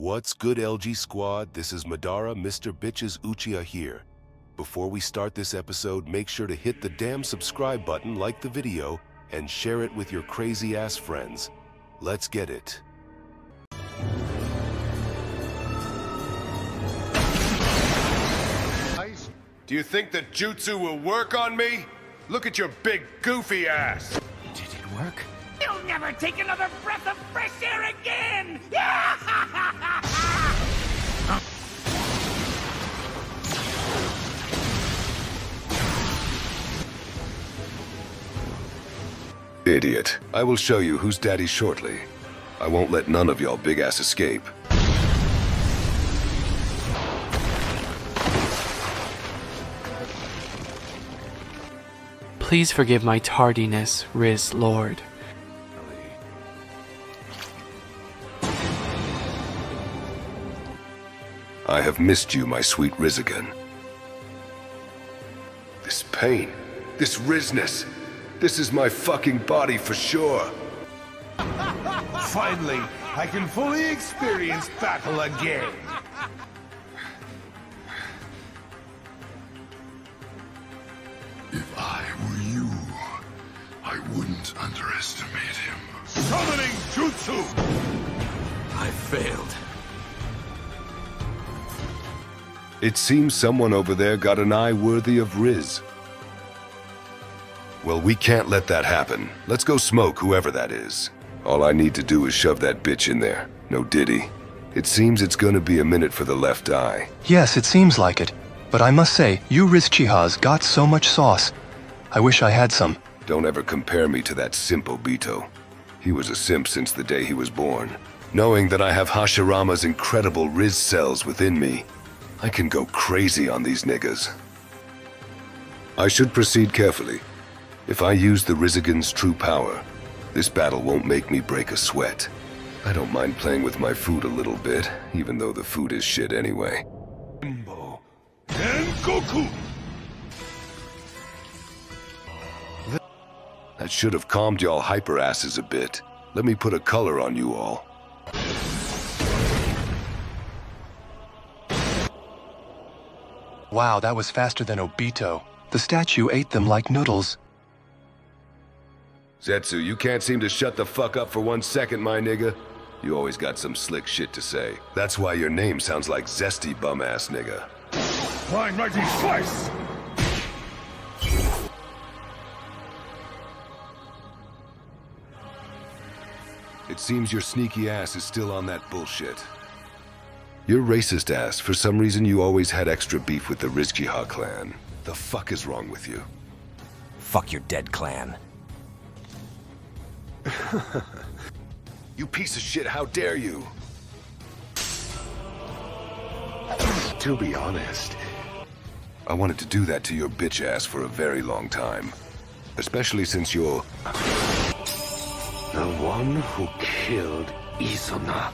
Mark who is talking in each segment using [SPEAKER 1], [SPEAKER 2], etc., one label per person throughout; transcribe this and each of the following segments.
[SPEAKER 1] What's good, LG Squad? This is Madara, Mr. Bitches Uchiha here. Before we start this episode, make sure to hit the damn subscribe button, like the video, and share it with your crazy ass friends. Let's get it.
[SPEAKER 2] Do you think that jutsu will work on me? Look at your big goofy ass.
[SPEAKER 3] Did it work?
[SPEAKER 4] You'll never take another breath of fresh air again!
[SPEAKER 1] Idiot. I will show you who's daddy shortly. I won't let none of y'all big ass escape.
[SPEAKER 3] Please forgive my tardiness, Riz Lord.
[SPEAKER 1] I have missed you, my sweet Rizagan. This pain, this rizness, this is my fucking body for sure.
[SPEAKER 2] Finally, I can fully experience battle again.
[SPEAKER 5] If I were you, I wouldn't underestimate him.
[SPEAKER 2] Summoning jutsu!
[SPEAKER 5] I failed.
[SPEAKER 1] It seems someone over there got an eye worthy of Riz. Well, we can't let that happen. Let's go smoke whoever that is. All I need to do is shove that bitch in there. No diddy. It seems it's gonna be a minute for the left eye.
[SPEAKER 6] Yes, it seems like it. But I must say, you Rizchihas got so much sauce. I wish I had some.
[SPEAKER 1] Don't ever compare me to that simp Obito. He was a simp since the day he was born. Knowing that I have Hashirama's incredible Riz cells within me, I can go crazy on these niggas. I should proceed carefully. If I use the Rizigan's true power, this battle won't make me break a sweat. I don't mind playing with my food a little bit, even though the food is shit anyway.
[SPEAKER 2] Goku!
[SPEAKER 1] That should have calmed y'all hyper asses a bit. Let me put a color on you all.
[SPEAKER 6] Wow, that was faster than Obito. The statue ate them like noodles.
[SPEAKER 1] Zetsu, you can't seem to shut the fuck up for one second, my nigga. You always got some slick shit to say. That's why your name sounds like zesty bum-ass nigga.
[SPEAKER 2] My mighty slice!
[SPEAKER 1] It seems your sneaky ass is still on that bullshit. Your racist ass, for some reason you always had extra beef with the Rizchiha clan. The fuck is wrong with you?
[SPEAKER 7] Fuck your dead clan.
[SPEAKER 1] You piece of shit, how dare you?
[SPEAKER 5] To be honest,
[SPEAKER 1] I wanted to do that to your bitch ass for a very long time. Especially since you're...
[SPEAKER 5] the one who killed Izuna.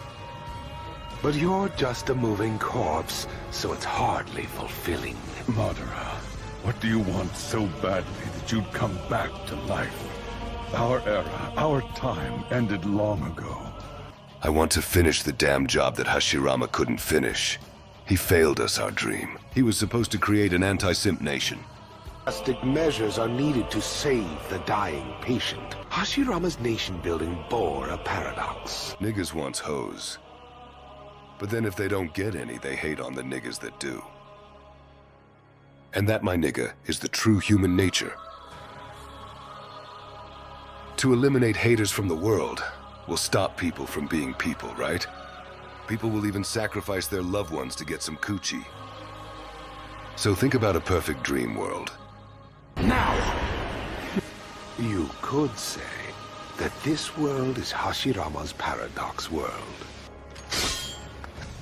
[SPEAKER 5] But you're just a moving corpse, so it's hardly fulfilling.
[SPEAKER 8] Madara, what do you want so badly that you'd come back to life? Our era, our time ended long ago.
[SPEAKER 1] I want to finish the damn job that Hashirama couldn't finish. He failed us our dream. He was supposed to create an anti-simp nation.
[SPEAKER 5] Drastic measures are needed to save the dying patient. Hashirama's nation-building bore a paradox.
[SPEAKER 1] Niggas wants hoes. But then if they don't get any, they hate on the niggas that do. And that, my nigga, is the true human nature. To eliminate haters from the world will stop people from being people, right? People will even sacrifice their loved ones to get some coochie. So think about a perfect dream world. Now!
[SPEAKER 5] You could say that this world is Hashirama's paradox world.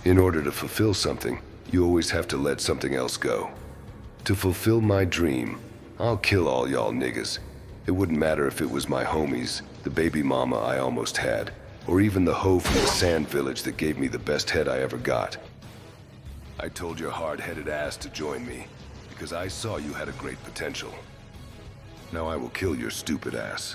[SPEAKER 1] In order to fulfill something, you always have to let something else go. To fulfill my dream, I'll kill all y'all niggas. It wouldn't matter if it was my homies, the baby mama I almost had, or even the hoe from the sand village that gave me the best head I ever got. I told your hard-headed ass to join me, because I saw you had a great potential. Now I will kill your stupid ass.